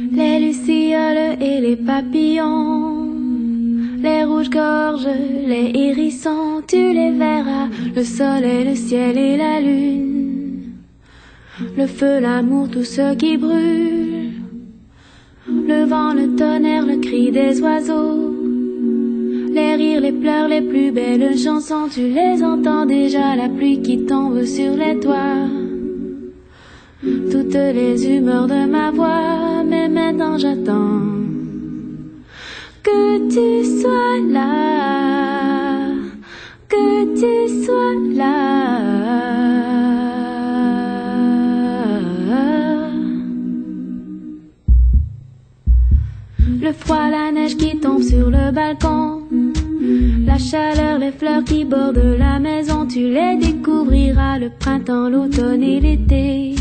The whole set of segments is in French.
Les lucioles et les papillons, les rouges-gorges, les hérissons, tu les verras, le soleil, le ciel et la lune, le feu, l'amour, tout ce qui brûle, le vent, le tonnerre, le cri des oiseaux, les rires, les pleurs, les plus belles chansons, tu les entends déjà, la pluie qui tombe sur les toits. Toutes les humeurs de ma voix, mais maintenant j'attends que tu sois là, que tu sois là. Le froid, la neige qui tombe sur le balcon, la chaleur, les fleurs qui bordent la maison, tu les découvriras le printemps, l'automne et l'été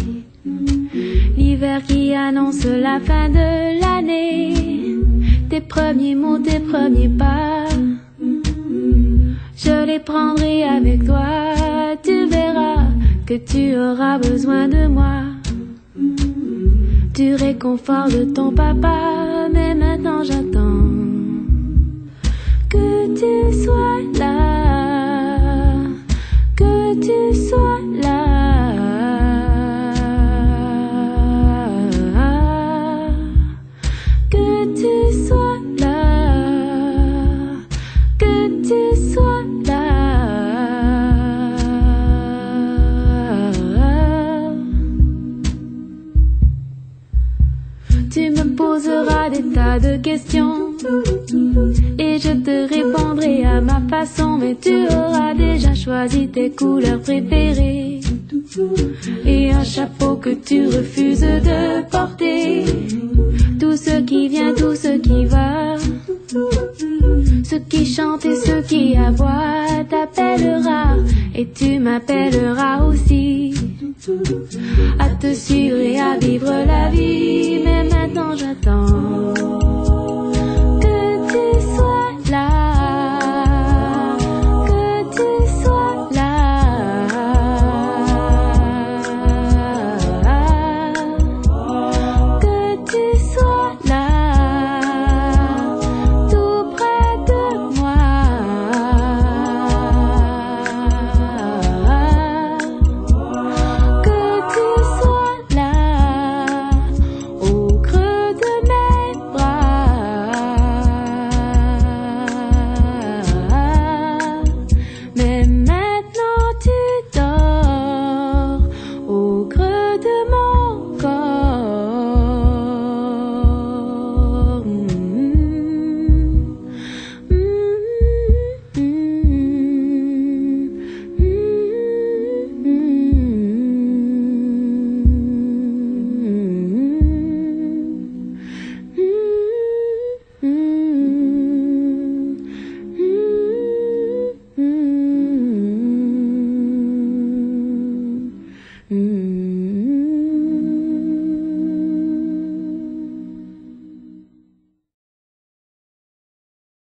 l'hiver qui annonce la fin de l'année, tes premiers mots, tes premiers pas. Je les prendrai avec toi, tu verras que tu auras besoin de moi. Du réconfort de ton papa, mais maintenant j'attends que tu sois là, que tu sois là. De questions. Et je te répondrai à ma façon, mais tu auras déjà choisi tes couleurs préférées. Et un chapeau que tu refuses de porter. Tout ce qui vient, tout ce qui va, ce qui chante et ce qui aboie t'appellera. Et tu m'appelleras aussi. À te suivre et à vivre la